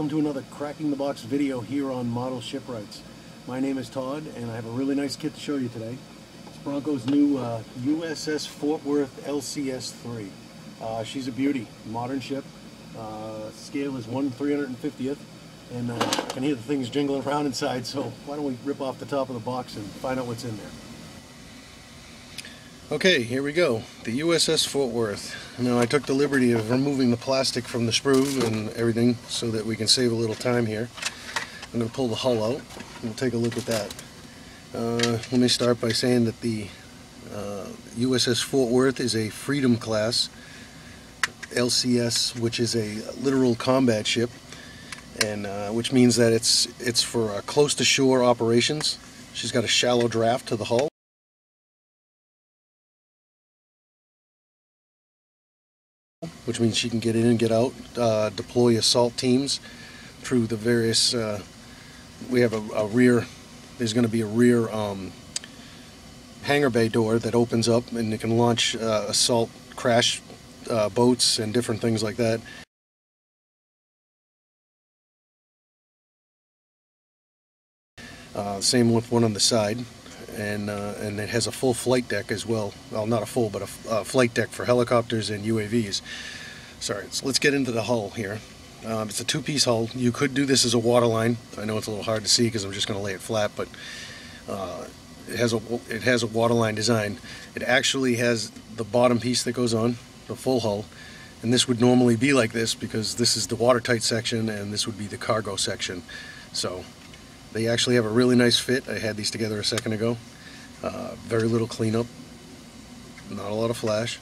Welcome to another Cracking the Box video here on Model Shipwrights. My name is Todd and I have a really nice kit to show you today. It's Bronco's new uh, USS Fort Worth LCS-3. Uh, she's a beauty, modern ship. Uh, scale is 1 350th and uh, I can hear the things jingling around inside so why don't we rip off the top of the box and find out what's in there. Okay, here we go. The USS Fort Worth. Now I took the liberty of removing the plastic from the sprue and everything so that we can save a little time here. I'm going to pull the hull out. We'll take a look at that. Uh, let me start by saying that the uh, USS Fort Worth is a Freedom class LCS, which is a littoral combat ship, and uh, which means that it's it's for uh, close to shore operations. She's got a shallow draft to the hull. Which means she can get in and get out, uh, deploy assault teams through the various. Uh, we have a, a, rear. There's going to be a rear um, hangar bay door that opens up, and it can launch uh, assault crash uh, boats and different things like that. Uh, same with one on the side and uh, and it has a full flight deck as well. Well, not a full, but a, a flight deck for helicopters and UAVs. Sorry, so let's get into the hull here. Um, it's a two-piece hull. You could do this as a waterline. I know it's a little hard to see because I'm just going to lay it flat, but uh, it has a it has a waterline design. It actually has the bottom piece that goes on the full hull, and this would normally be like this because this is the watertight section and this would be the cargo section. So they actually have a really nice fit. I had these together a second ago. Uh, very little cleanup. Not a lot of flash.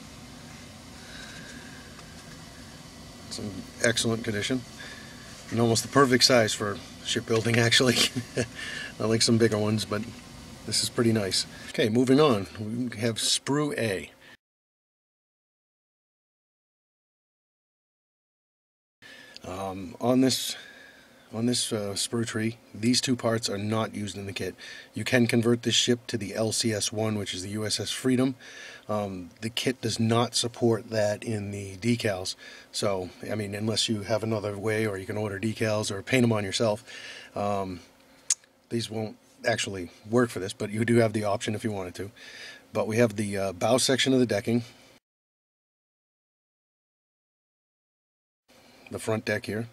It's in excellent condition. And almost the perfect size for shipbuilding actually. I like some bigger ones, but this is pretty nice. Okay, moving on. We have sprue A. Um, on this on this uh, sprue tree, these two parts are not used in the kit. You can convert this ship to the LCS-1, which is the USS Freedom. Um, the kit does not support that in the decals. So, I mean, unless you have another way or you can order decals or paint them on yourself, um, these won't actually work for this, but you do have the option if you wanted to. But we have the uh, bow section of the decking, the front deck here,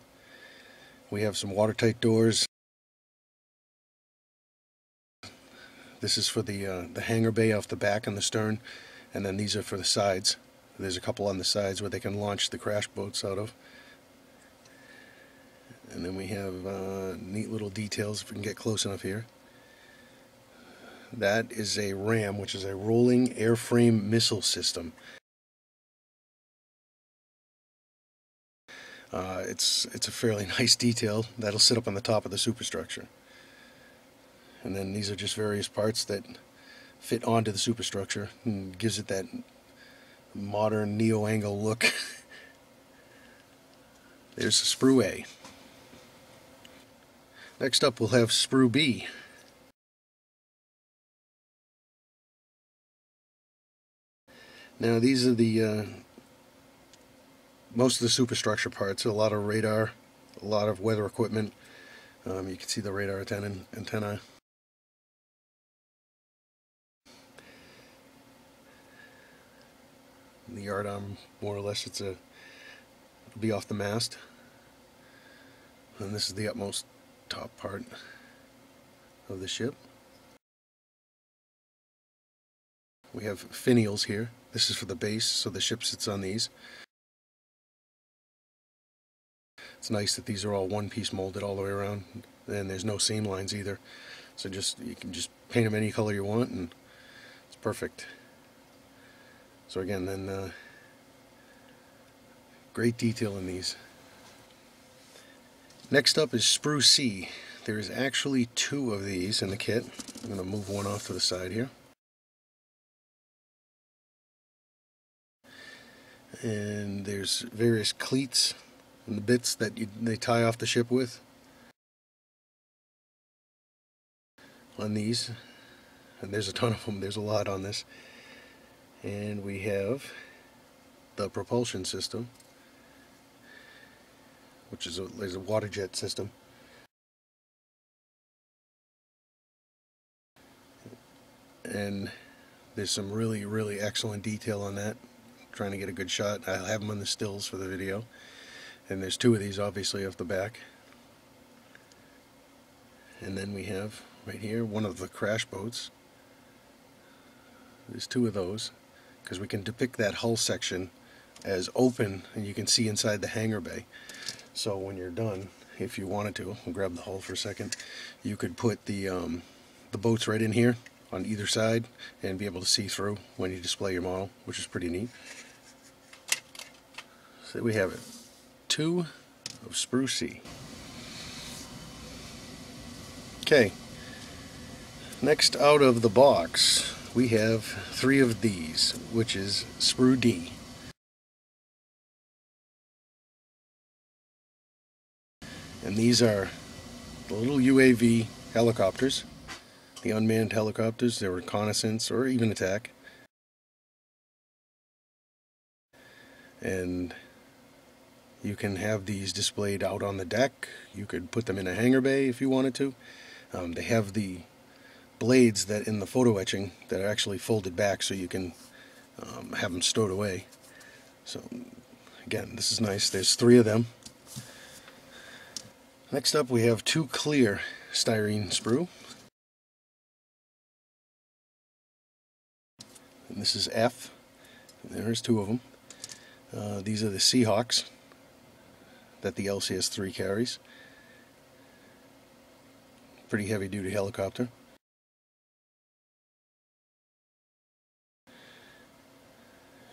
we have some watertight doors. This is for the uh, the hangar bay off the back and the stern, and then these are for the sides. There's a couple on the sides where they can launch the crash boats out of. And then we have uh, neat little details if we can get close enough here. That is a RAM, which is a rolling airframe missile system. Uh, it's it's a fairly nice detail that'll sit up on the top of the superstructure. And then these are just various parts that fit onto the superstructure and gives it that modern neo-angle look. There's sprue A. Next up we'll have sprue B. Now these are the uh, most of the superstructure parts, a lot of radar, a lot of weather equipment. Um, you can see the radar antenna. antenna. The yardarm, more or less, it's a it'll be off the mast. And this is the utmost top part of the ship. We have finials here. This is for the base, so the ship sits on these. It's nice that these are all one piece molded all the way around and there's no seam lines either. So just you can just paint them any color you want and it's perfect. So again then uh, great detail in these. Next up is sprue C. There is actually two of these in the kit. I'm going to move one off to the side here. And there's various cleats and the bits that you, they tie off the ship with on these and there's a ton of them there's a lot on this and we have the propulsion system which is a, is a water jet system. And there's some really, really excellent detail on that. I'm trying to get a good shot. I'll have them on the stills for the video. And there's two of these obviously off the back. And then we have right here one of the crash boats. There's two of those because we can depict that hull section as open and you can see inside the hangar bay. So when you're done, if you wanted to, I'll grab the hull for a second, you could put the, um, the boats right in here on either side and be able to see through when you display your model, which is pretty neat. So we have it. Two of Sprue C. Okay, next out of the box we have three of these, which is Sprue D. And these are the little UAV helicopters, the unmanned helicopters, they're reconnaissance or even attack. And you can have these displayed out on the deck. You could put them in a hangar bay if you wanted to. Um, they have the blades that in the photo etching that are actually folded back so you can um, have them stowed away. So again, this is nice. There's three of them. Next up we have two clear styrene sprue. And this is F. There's two of them. Uh, these are the Seahawks that the LCS-3 carries. Pretty heavy duty helicopter.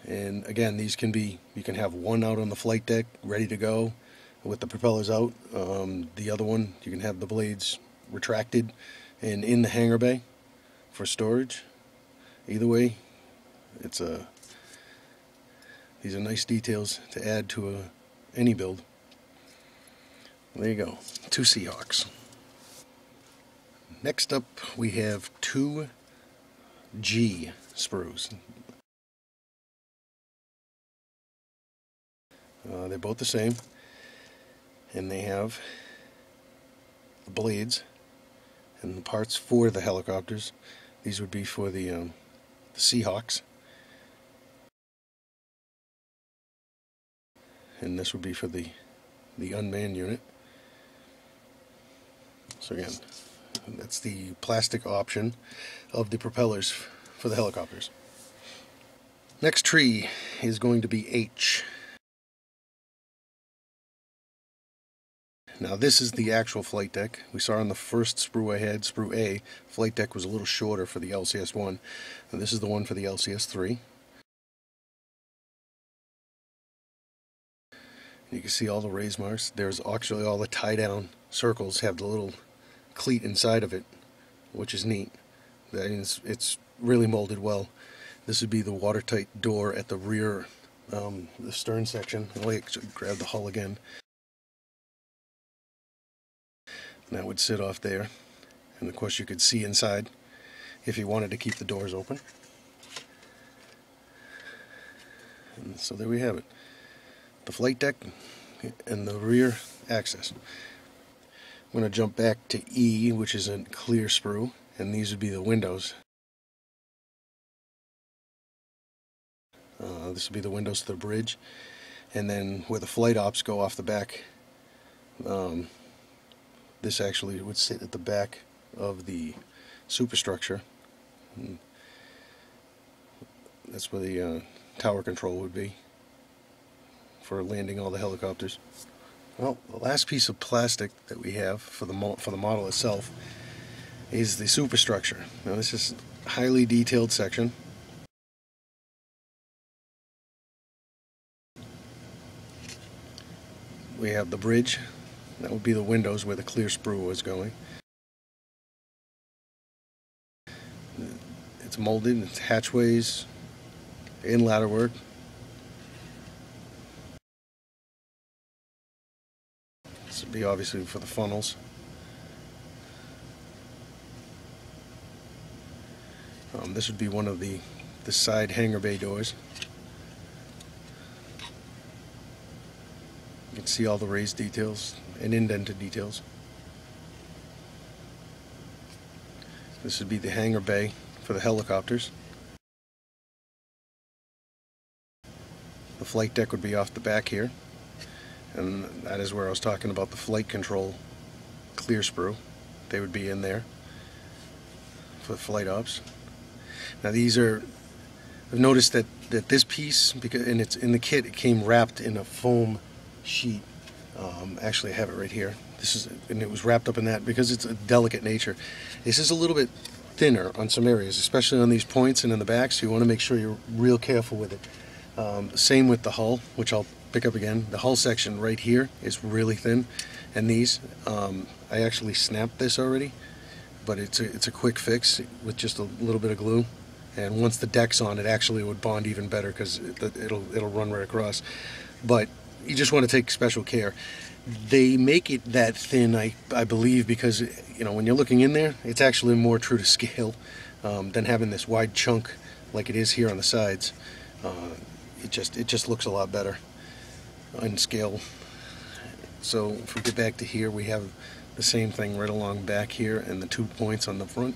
And again, these can be, you can have one out on the flight deck ready to go with the propellers out. Um, the other one, you can have the blades retracted and in the hangar bay for storage. Either way, it's a, these are nice details to add to a, any build. There you go, two Seahawks. Next up, we have two G sprues. Uh, they're both the same, and they have the blades and the parts for the helicopters. These would be for the, um, the Seahawks. And this would be for the, the unmanned unit. So again, that's the plastic option of the propellers for the helicopters. Next tree is going to be H. Now this is the actual flight deck. We saw on the first sprue ahead, sprue A, flight deck was a little shorter for the LCS-1. And this is the one for the LCS-3. You can see all the raise marks. There's actually all the tie-down circles have the little cleat inside of it, which is neat. That is, it's really molded well. This would be the watertight door at the rear, um, the stern section. I'll grab the hull again. that would sit off there and of course you could see inside if you wanted to keep the doors open and so there we have it the flight deck and the rear access I'm going to jump back to E which is a clear sprue and these would be the windows uh, this would be the windows to the bridge and then where the flight ops go off the back um, this actually would sit at the back of the superstructure. And that's where the uh, tower control would be for landing all the helicopters. Well, the last piece of plastic that we have for the for the model itself is the superstructure. Now this is highly detailed section. We have the bridge that would be the windows where the clear sprue was going. It's molded, it's hatchways, in ladder work. This would be obviously for the funnels. Um, this would be one of the, the side hangar bay doors. You can see all the raised details and indented details. This would be the hangar bay for the helicopters. The flight deck would be off the back here. And that is where I was talking about the flight control clear sprue. They would be in there for flight ops. Now these are, I've noticed that, that this piece, because and it's in the kit, it came wrapped in a foam sheet. Um, actually, I have it right here. This is, and it was wrapped up in that because it's a delicate nature. This is a little bit thinner on some areas, especially on these points and in the back, so you want to make sure you're real careful with it. Um, same with the hull, which I'll pick up again. The hull section right here is really thin, and these, um, I actually snapped this already, but it's a, it's a quick fix with just a little bit of glue. And once the deck's on, it actually would bond even better because it, it'll it'll run right across. But you just want to take special care. They make it that thin, I, I believe, because you know when you're looking in there, it's actually more true to scale um, than having this wide chunk like it is here on the sides. Uh, it just it just looks a lot better in scale. So if we get back to here, we have the same thing right along back here, and the two points on the front,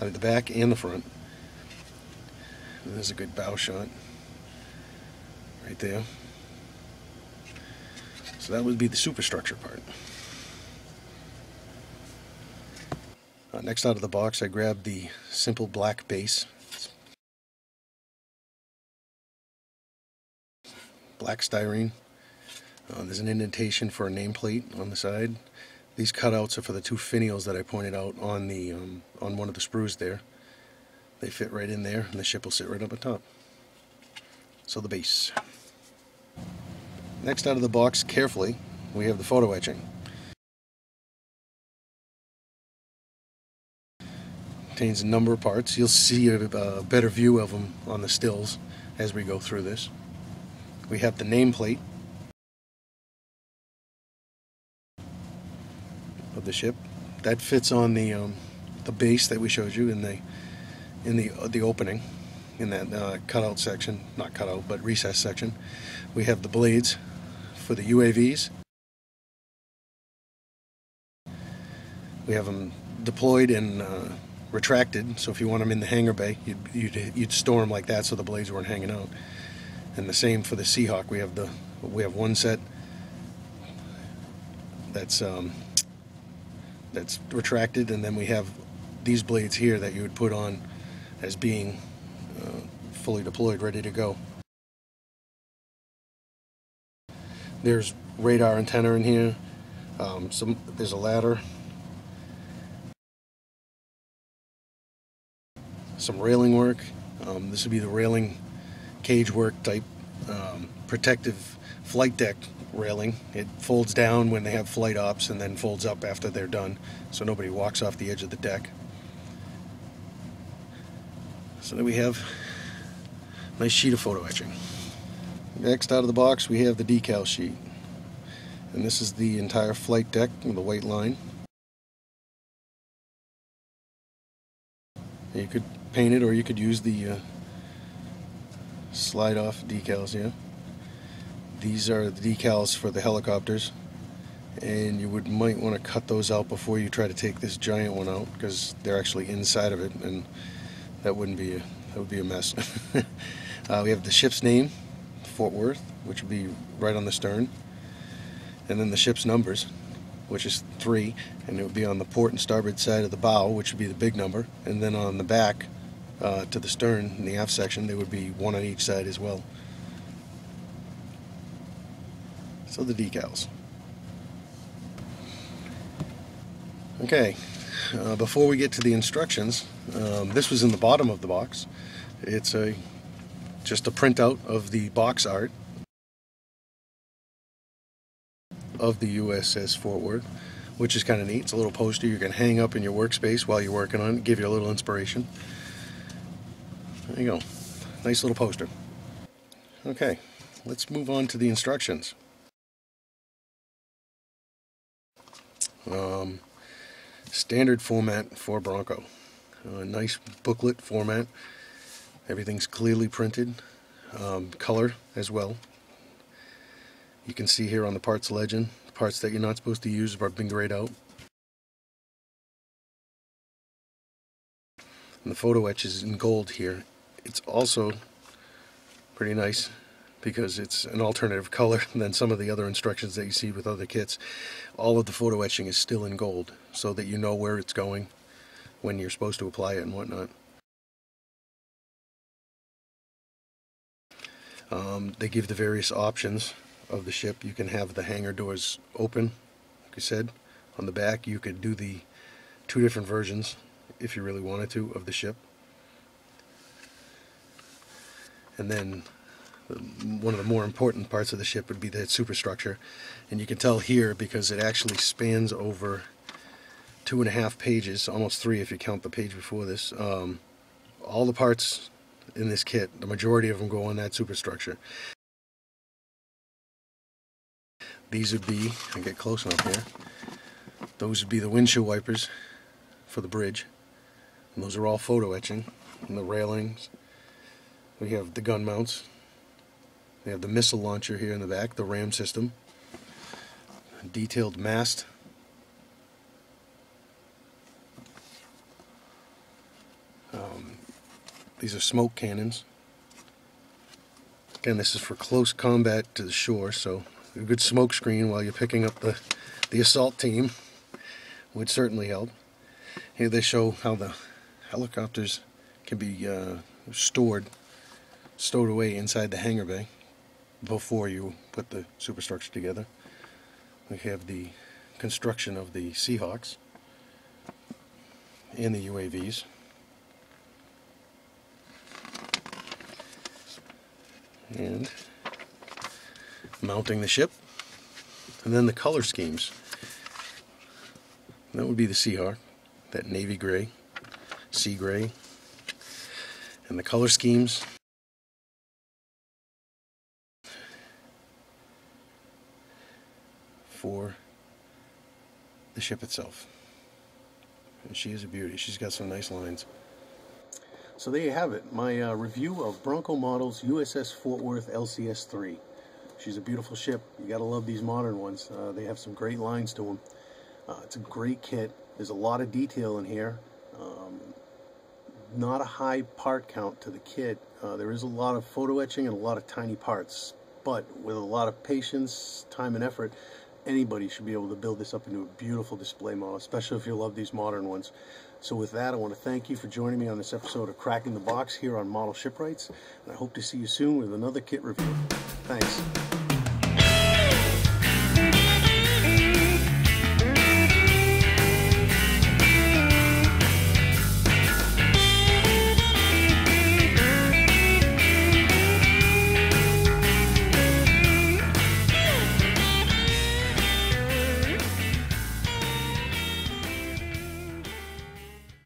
I mean the back and the front. And there's a good bow shot right there. So that would be the superstructure part. Uh, next out of the box I grabbed the simple black base. Black styrene. Uh, there's an indentation for a nameplate on the side. These cutouts are for the two finials that I pointed out on the um, on one of the sprues there. They fit right in there and the ship will sit right up on top. So the base. Next out of the box, carefully, we have the photo etching. Contains a number of parts. You'll see a, a better view of them on the stills as we go through this. We have the nameplate the ship. That fits on the um, the base that we showed you in the in the uh, the opening in that uh, cutout section, not cutout, but recess section. We have the blades for the UAVs. We have them deployed and uh, retracted, so if you want them in the hangar bay, you'd, you'd, you'd store them like that so the blades weren't hanging out. And the same for the Seahawk. We have the we have one set that's um, that's retracted, and then we have these blades here that you would put on as being uh, fully deployed, ready to go. There's radar antenna in here. Um, some there's a ladder. Some railing work. Um, this would be the railing cage work type um, protective flight deck railing. It folds down when they have flight ops and then folds up after they're done so nobody walks off the edge of the deck. So then we have a nice sheet of photo etching. Next out of the box we have the decal sheet. And this is the entire flight deck with the white line. You could paint it or you could use the uh, slide off decals here. These are the decals for the helicopters and you would might want to cut those out before you try to take this giant one out because they're actually inside of it and that wouldn't be a, that would be a mess. uh, we have the ship's name, Fort Worth, which would be right on the stern and then the ship's numbers, which is three, and it would be on the port and starboard side of the bow, which would be the big number, and then on the back uh, to the stern in the aft section, there would be one on each side as well. So the decals. Okay, uh, before we get to the instructions, um, this was in the bottom of the box. It's a just a printout of the box art of the USS Fort Worth, which is kind of neat. It's a little poster you can hang up in your workspace while you're working on it, give you a little inspiration. There you go. Nice little poster. Okay, let's move on to the instructions. Um, standard format for Bronco. A nice booklet format. Everything's clearly printed. Um, color as well. You can see here on the parts legend, parts that you're not supposed to use are been grayed out. And the photo etch is in gold here. It's also pretty nice because it's an alternative color than some of the other instructions that you see with other kits. All of the photo etching is still in gold so that you know where it's going when you're supposed to apply it and whatnot. Um, they give the various options of the ship. You can have the hangar doors open, like I said. On the back you could do the two different versions if you really wanted to of the ship. And then one of the more important parts of the ship would be the superstructure. And you can tell here because it actually spans over two and a half pages, almost three if you count the page before this. Um, all the parts in this kit, the majority of them go on that superstructure. These would be, I get close enough here, those would be the windshield wipers for the bridge. And those are all photo etching. And the railings. We have the gun mounts. We have the missile launcher here in the back, the RAM system. Detailed mast. Um, these are smoke cannons. Again, this is for close combat to the shore, so a good smoke screen while you're picking up the, the assault team would certainly help. Here they show how the helicopters can be uh, stored, stowed away inside the hangar bay before you put the superstructure together. We have the construction of the Seahawks and the UAVs. And mounting the ship, and then the color schemes. That would be the Seahawk, that navy gray, sea gray, and the color schemes. For the ship itself. And she is a beauty. She's got some nice lines. So there you have it, my uh, review of Bronco Models USS Fort Worth LCS 3. She's a beautiful ship. You gotta love these modern ones. Uh, they have some great lines to them. Uh, it's a great kit. There's a lot of detail in here. Um, not a high part count to the kit. Uh, there is a lot of photo etching and a lot of tiny parts. But with a lot of patience, time, and effort, anybody should be able to build this up into a beautiful display model, especially if you love these modern ones. So with that, I want to thank you for joining me on this episode of Cracking the Box here on Model Shipwrights, and I hope to see you soon with another kit review. Thanks.